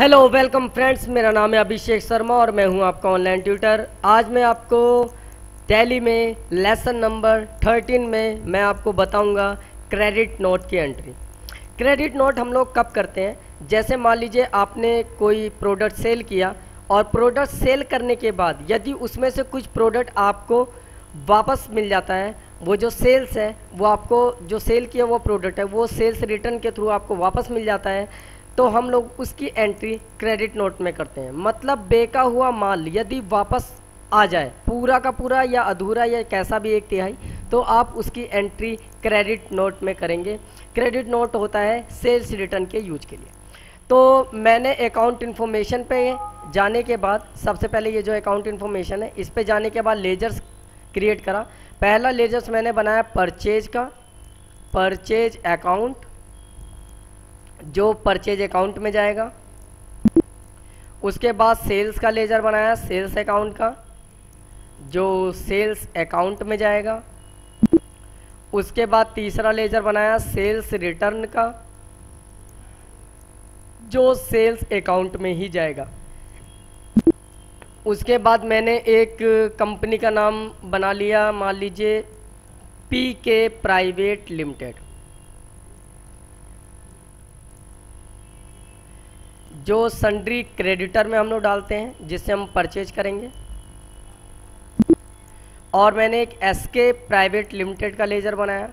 Hello welcome friends मेरा नाम है अभिषेक शर्मा और मैं हूँ आपका ऑनलाइन ट्यूटर आज मैं आपको टैली में लेसन नंबर 13 में मैं आपको बताऊँगा क्रेडिट नोट की एंट्री क्रेडिट नोट हम लोग कब करते हैं? जैसे मान लीजिए आपने कोई प्रोडक्ट सेल किया और प्रोडक्ट सेल करने के बाद यदि उसमें से कुछ प्रोडक्ट आपको वापस मिल जाता है, वो जो सेल्स है, वो आपको जो सेल किया वो प्रोडक्ट है, वो सेल्स रिटर्न के थ्रू आपको वापस मिल जाता है। तो हम लोग उसकी एंट्री क्रेडिट नोट में करते हैं। मतलब बेका हुआ माल यदि वापस आ जाए, पूरा का पूरा या अधूरा या कैसा भी एक तिहाई तो आप उसकी एंट्री क्रेडिट नोट में करेंगे। क्रेडिट नोट होता है सेल्स रिटर्न के यूज़ के लिए। तो मैंने अकाउंट इन्फॉर्मेशन पे जाने के बाद, सबसे पहले ये जो अकाउंट इन्फॉर्मेशन है, इस पे जाने के बाद लेजर्स क्रिएट करा। पहला लेजर्स मैंने बनाया परचेज का। परचेज अकाउंट जो परचेज अकाउंट में जाएगा, उसके बाद सेल्स का लेजर बनाया सेल्स अकाउंट का, जो सेल्स अकाउंट में जाएगा, उसके बाद तीसरा लेजर बनाया सेल्स रिटर्न का, जो सेल्स अकाउंट में ही जाएगा। उसके बाद मैंने एक कंपनी का नाम बना लिया, मान लीजिए पी के प्राइवेट लिमिटेड जो संड्री क्रेडिटर में हम लोग डालते हैं, जिससे हम परचेज करेंगे। और मैंने एक एस के प्राइवेट लिमिटेड का लेजर बनाया।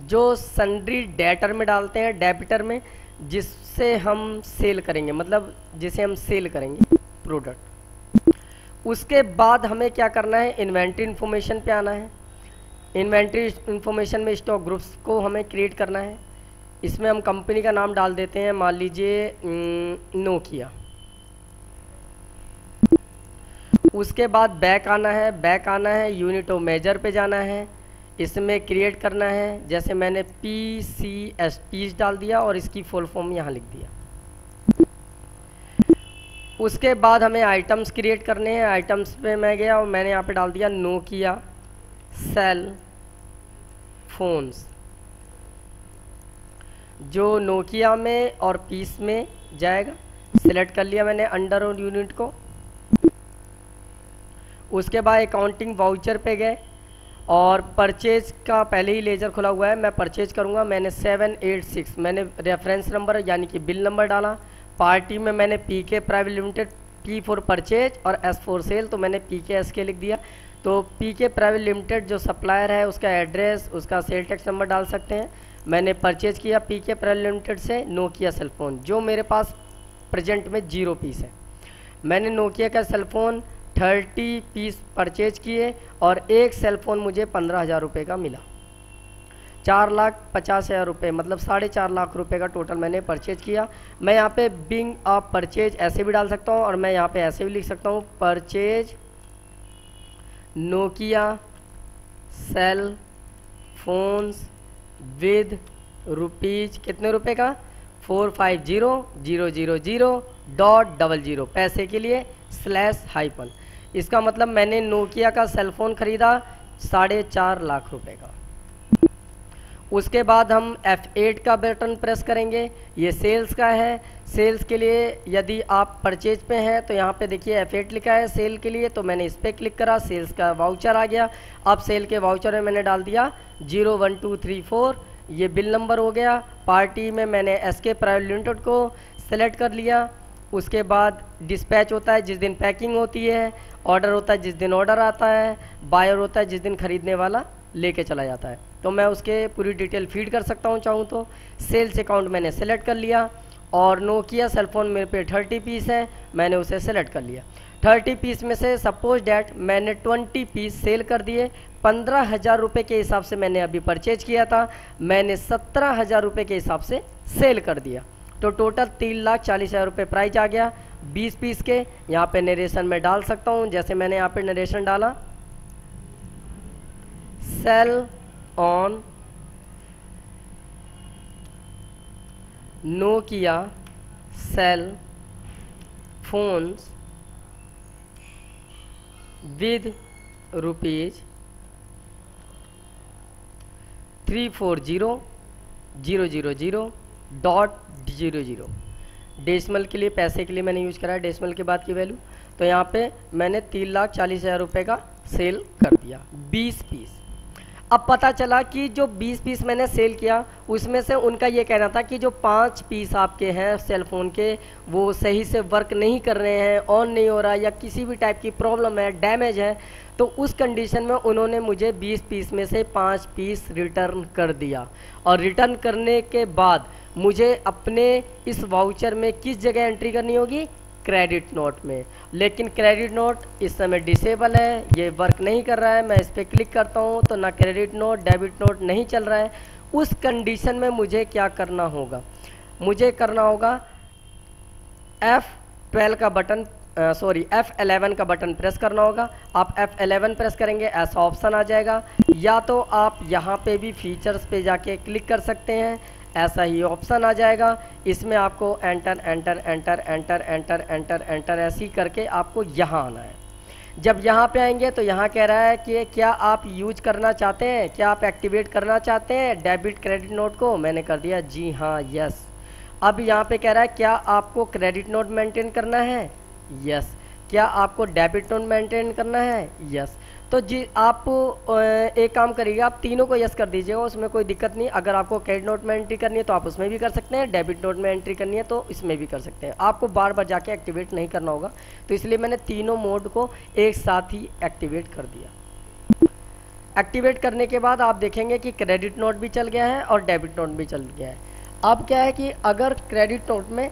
जो संड्री डेटर में डालते हैं डेबिटर में, जिससे हम सेल करेंगे मतलब जिसे हम सेल करेंगे प्रोडक्ट उसके बाद हमें क्या करना है? इन्वेंट्री इन्फॉर्मेशन पे आना है। इन्वेंट्री इन्फॉर्मेशन में स्टॉक ग्रुप्स को हमें क्रिएट करना है। इसमें हम कंपनी का नाम डाल देते हैं, मान लीजिए नोकिया उसके बाद बैक आना है, बैक आना है, यूनिट ऑफ़ मेजर पे जाना है, इसमें क्रिएट करना है, जैसे मैंने पी सी एस पीस डाल दिया और इसकी फुल फॉर्म यहाँ लिख दिया। उसके बाद हमें आइटम्स क्रिएट करने हैं, आइटम्स पे मैं गया और मैंने यहाँ पे डाल दिया नोकिया सेल फोन्स। जो नोकिया में और पीस में जाएगा। सिलेक्ट कर लिया मैंने अंडर और यूनिट को। उसके बाद अकाउंटिंग वाउचर पे गए और परचेज का पहले ही लेजर खुला हुआ है। मैं परचेज करूँगा। मैंने सेवन एट सिक्स मैंने रेफरेंस नंबर यानी कि बिल नंबर डाला। पार्टी में मैंने P K private limited P for purchase और एस फॉर सेल तो मैंने पी के एस के लिख दिया। तो पी के प्राइवेट लिमिटेड जो सप्लायर है, उसका एड्रेस उसका सेल टैक्स नंबर डाल सकते हैं। मैंने परचेज किया पी के प्राइवेट लिमिटेड से नोकिया सेलफोन जो मेरे पास प्रेजेंट में ज़ीरो पीस है। मैंने नोकिया का सेलफोन थर्टी पीस परचेज किए और एक सेल फ़ोन मुझे पंद्रह हज़ार रुपये का मिला। चार लाख पचास हज़ार रुपये मतलब साढ़े चार लाख रुपए का टोटल मैंने परचेज किया। मैं यहाँ पे बिंग ऑफ़ परचेज ऐसे भी डाल सकता हूँ और मैं यहाँ पे ऐसे भी लिख सकता हूँ purchase Nokia cell phones with rupees, कितने रुपए का? Four five zero zero zero zero dot double zero पैसे के लिए स्लैश हाइपन इसका मतलब मैंने नोकिया का सेलफोन खरीदा साढ़े चार लाख रुपए का। उसके बाद हम F8 का बटन प्रेस करेंगे। ये सेल्स का है। सेल्स के लिए यदि आप परचेज पे हैं तो यहाँ पे देखिए F8 लिखा है सेल के लिए तो मैंने इस पर क्लिक करा। सेल्स का वाउचर आ गया। अब सेल के वाउचर में मैंने डाल दिया zero one two three four ये बिल नंबर हो गया। पार्टी में मैंने एस के प्राइवेट लिमिटेड को सेलेक्ट कर लिया। उसके बाद डिस्पैच होता है जिस दिन पैकिंग होती है। ऑर्डर होता है जिस दिन ऑर्डर आता है। बायर होता है जिस दिन खरीदने वाला लेके चला जाता है। तो मैं उसके पूरी डिटेल फ़ीड कर सकता हूँ, चाहूँ तो। सेल्स अकाउंट मैंने सेलेक्ट कर लिया और नोकिया सेलफोन मेरे पे थर्टी पीस है, मैंने उसे सेलेक्ट कर लिया। थर्टी पीस में से सपोज़ डैट मैंने ट्वेंटी पीस सेल कर दिए। पंद्रह हज़ार रुपये के हिसाब से मैंने अभी परचेज किया था। मैंने सत्रह हज़ार रुपये के हिसाब से सेल कर दिया। तो टोटल तीन लाख चालीस हज़ार रुपये प्राइज आ गया। बीस पीस के यहाँ पे नरेशन में डाल सकता हूँ, जैसे मैंने यहाँ पे नरेशन डाला। Sale on Nokia cell phones with rupees three four zero zero zero zero dot zero zero decimal के लिए, पैसे के लिए मैंने यूज़ करा है। डेसिमल के बाद की वैल्यू तो यहाँ पे मैंने तीन लाख चालीस हज़ार रुपये का सेल कर दिया। बीस पीस अब पता चला कि जो 20 पीस मैंने सेल किया, उसमें से उनका ये कहना था कि जो पाँच पीस आपके हैं सेल फ़ोन के, वो सही से वर्क नहीं कर रहे हैं ऑन नहीं हो रहा या किसी भी टाइप की प्रॉब्लम है डैमेज है तो उस कंडीशन में उन्होंने मुझे 20 पीस में से पाँच पीस रिटर्न कर दिया। और रिटर्न करने के बाद मुझे अपने इस वाउचर में किस जगह एंट्री करनी होगी? क्रेडिट नोट में। लेकिन क्रेडिट नोट इस समय डिसेबल है, ये वर्क नहीं कर रहा है, मैं इस पर क्लिक करता हूँ तो ना क्रेडिट नोट डेबिट नोट नहीं चल रहा है। उस कंडीशन में मुझे क्या करना होगा? मुझे करना होगा एफ़ ट्वेल्व का बटन सॉरी एफ़ एलेवन का बटन प्रेस करना होगा। आप एफ़ एलेवन प्रेस करेंगे, ऐसा ऑप्शन आ जाएगा। या तो आप यहाँ पे भी फीचर्स पे जाके क्लिक कर सकते हैं। ऐसा ही ऑप्शन आ जाएगा। इसमें आपको enter enter enter enter enter enter enter ऐसी करके आपको यहाँ आना है। जब यहाँ पे आएँगे तो यहाँ कह रहा है कि क्या आप यूज़ करना चाहते हैं? क्या आप एक्टिवेट करना चाहते हैं? डेबिट क्रेडिट नोट को? मैंने कर दिया, जी हाँ यस अब यहाँ पे कह रहा है, क्या आपको क्रेडिट नोट मेंटेन करना है? यस क्या आपको डेबिट नोट मेंटेन करना है? यस तो जी, आप एक काम करिएगा आप तीनों को यस कर दीजिएगा, उसमें कोई दिक्कत नहीं। अगर आपको क्रेडिट नोट में एंट्री करनी है तो आप उसमें भी कर सकते हैं। डेबिट नोट में एंट्री करनी है तो इसमें भी कर सकते हैं। आपको बार बार जाके एक्टिवेट नहीं करना होगा। तो इसलिए मैंने तीनों मोड को एक साथ ही एक्टिवेट कर दिया। एक्टिवेट करने के बाद आप देखेंगे कि क्रेडिट नोट भी चल गया है और डेबिट नोट भी चल गया है। अब क्या है कि अगर क्रेडिट नोट में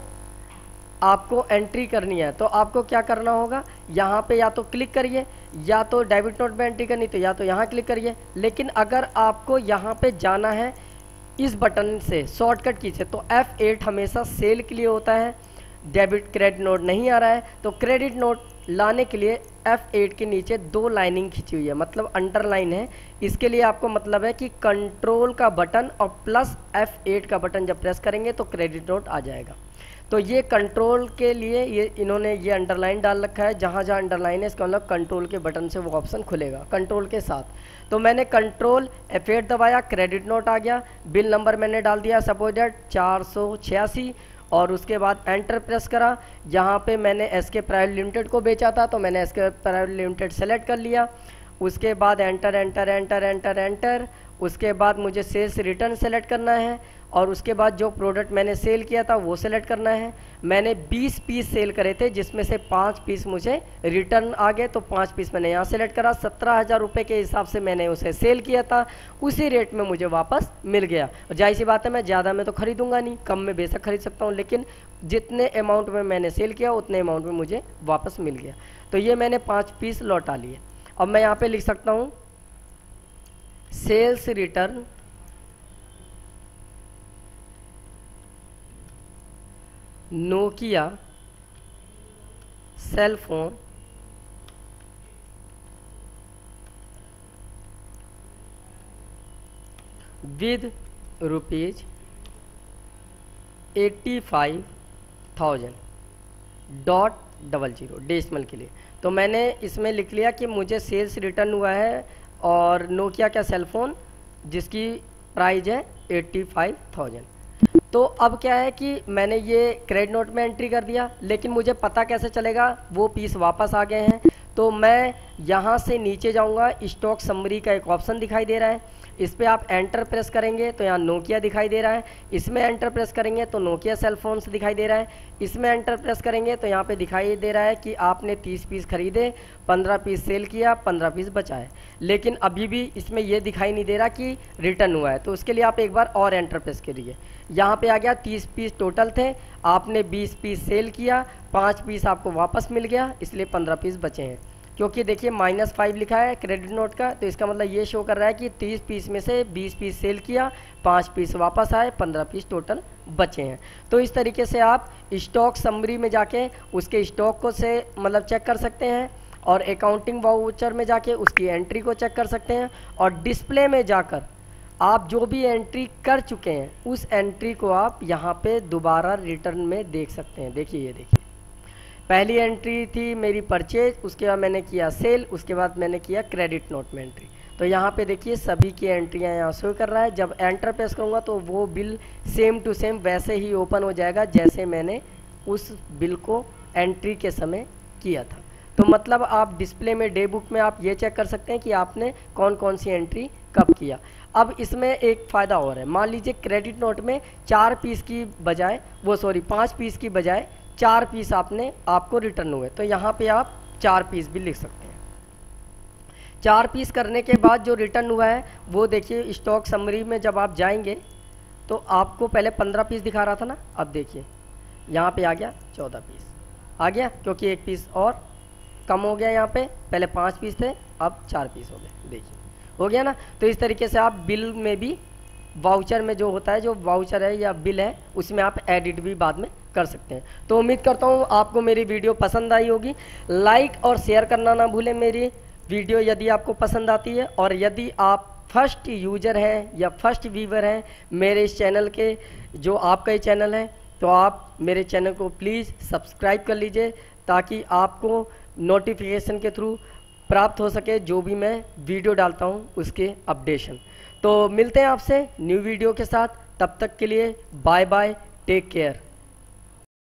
आपको एंट्री करनी है तो आपको क्या करना होगा? यहाँ पे या तो क्लिक करिए या तो डेबिट नोट में एंट्री करनी तो या तो यहाँ क्लिक करिए। लेकिन अगर आपको यहाँ पे जाना है, इस बटन से शॉर्टकट की से तो F8 हमेशा सेल के लिए होता है। डेबिट क्रेडिट नोट नहीं आ रहा है तो क्रेडिट नोट लाने के लिए F8 के नीचे दो लाइनिंग खींची हुई है। मतलब अंडरलाइन है। इसके लिए आपको मतलब है कि कंट्रोल का बटन और प्लस F8 का बटन जब प्रेस करेंगे तो क्रेडिट नोट आ जाएगा। तो ये कंट्रोल के लिए ये इन्होंने ये अंडरलाइन डाल रखा है। जहाँ जहाँ अंडरलाइन है, इसका मतलब कंट्रोल के बटन से वो ऑप्शन खुलेगा कंट्रोल के साथ। तो मैंने कंट्रोल एफ़ दबाया क्रेडिट नोट आ गया बिल नंबर मैंने डाल दिया सपोज़ डेट चार सौ छियासी, और उसके बाद एंटर प्रेस करा। यहाँ पे मैंने एस के प्राइवेट लिमिटेड को बेचा था तो मैंने एस के प्राइवेट लिमिटेड सेलेक्ट कर लिया। उसके बाद enter enter enter enter enter उसके बाद मुझे सेल्स रिटर्न सेलेक्ट करना है। और उसके बाद जो प्रोडक्ट मैंने सेल किया था, वो सेलेक्ट करना है। मैंने 20 पीस सेल करे थे, जिसमें से पाँच पीस मुझे रिटर्न आ गए तो पाँच पीस मैंने यहाँ सेलेक्ट करा। सत्रह हज़ार रुपये के हिसाब से मैंने उसे सेल किया था। उसी रेट में मुझे वापस मिल गया। और ज़ाहिर सी बात है, मैं ज़्यादा में तो खरीदूँगा नहीं, कम में बेशक खरीद सकता हूँ, लेकिन जितने अमाउंट में मैंने सेल किया, उतने अमाउंट में मुझे वापस मिल गया। तो ये मैंने पाँच पीस लौटा लिए। अब मैं यहाँ पर लिख सकता हूँ sales return Nokia cell phone with rupees eighty five thousand, dot double zero, decimal के लिए। तो मैंने इसमें लिख लिया कि मुझे सेल्स रिटर्न हुआ है और नोकिया का सेल फ़ोन जिसकी प्राइस है एट्टी फाइव थाउज़ेंड। तो अब क्या है कि मैंने ये क्रेडिट नोट में एंट्री कर दिया, लेकिन मुझे पता कैसे चलेगा? वो पीस वापस आ गए हैं। तो मैं यहाँ से नीचे जाऊँगा स्टॉक समरी का एक ऑप्शन दिखाई दे रहा है। इस पर आप एंटर प्रेस करेंगे तो यहाँ नोकिया दिखाई दे रहा है। इसमें एंटर प्रेस करेंगे तो नोकिया सेल फोन्स दिखाई दे रहा है। इसमें एंटर प्रेस करेंगे तो यहाँ पे दिखाई दे रहा है कि आपने 30 पीस खरीदे 15 पीस सेल किया 15 पीस बचाए। लेकिन अभी भी इसमें ये दिखाई नहीं दे रहा कि रिटर्न हुआ है। तो उसके लिए आप एक बार और एंटर प्रेस करिए। यहाँ पे आ गया 30 पीस टोटल थे। आपने 20 पीस सेल किया, पाँच पीस आपको वापस मिल गया, इसलिए 15 पीस बचे हैं। क्योंकि देखिए माइनस फाइव लिखा है क्रेडिट नोट का तो इसका मतलब ये शो कर रहा है कि तीस पीस में से बीस पीस सेल किया, पाँच पीस वापस आए, पंद्रह पीस टोटल बचे हैं। तो इस तरीके से आप स्टॉक समरी में जाके उसके स्टॉक को से मतलब चेक कर सकते हैं और अकाउंटिंग वाउचर में जाके उसकी एंट्री को चेक कर सकते हैं और डिस्प्ले में जाकर आप जो भी एंट्री कर चुके हैं, उस एंट्री को आप यहाँ पे दोबारा रिटर्न में देख सकते हैं। देखिए ये, देखिए। पहली एंट्री थी मेरी परचेज उसके बाद मैंने किया सेल उसके बाद मैंने किया क्रेडिट नोट में एंट्री तो यहाँ पे देखिए सभी की एंट्रियाँ यहाँ शो कर रहा है. जब एंटर प्रेस करूँगा तो वो बिल सेम टू सेम वैसे ही ओपन हो जाएगा जैसे मैंने उस बिल को एंट्री के समय किया था. तो मतलब आप डिस्प्ले में डे बुक में आप ये चेक कर सकते हैं कि आपने कौन कौन सी एंट्री कब किया. अब इसमें एक फ़ायदा और है. मान लीजिए क्रेडिट नोट में चार पीस की बजाय, वो सॉरी पाँच पीस की बजाय चार पीस आपने, आपको रिटर्न हुए। तो यहाँ पे आप चार पीस भी लिख सकते हैं। चार पीस करने के बाद जो रिटर्न हुआ है, वो देखिए स्टॉक समरी में जब आप जाएँगे तो आपको पहले पंद्रह पीस दिखा रहा था ना? अब देखिए, यहाँ पे आ गया चौदह पीस। आ गया, क्योंकि एक पीस और कम हो गया यहाँ पे। पहले पाँच पीस थे, अब चार पीस हो गए। देखिए, हो गया ना? तो इस तरीके से आप बिल में भी वाउचर में जो होता है, जो वाउचर है या बिल है, उसमें आप एडिट भी बाद में कर सकते हैं। तो उम्मीद करता हूँ आपको मेरी वीडियो पसंद आई होगी। लाइक और शेयर करना ना भूलें मेरी वीडियो यदि आपको पसंद आती है और यदि आप फ़र्स्ट यूज़र हैं या फ़र्स्ट व्यूवर हैं मेरे इस चैनल के, जो आपका ही चैनल है तो आप मेरे चैनल को प्लीज़ सब्सक्राइब कर लीजिए ताकि आपको नोटिफिकेशन के थ्रू प्राप्त हो सके जो भी मैं वीडियो डालता हूँ उसके अपडेशन। तो मिलते हैं आपसे न्यू वीडियो के साथ। तब तक के लिए बाय बाय, टेक केयर।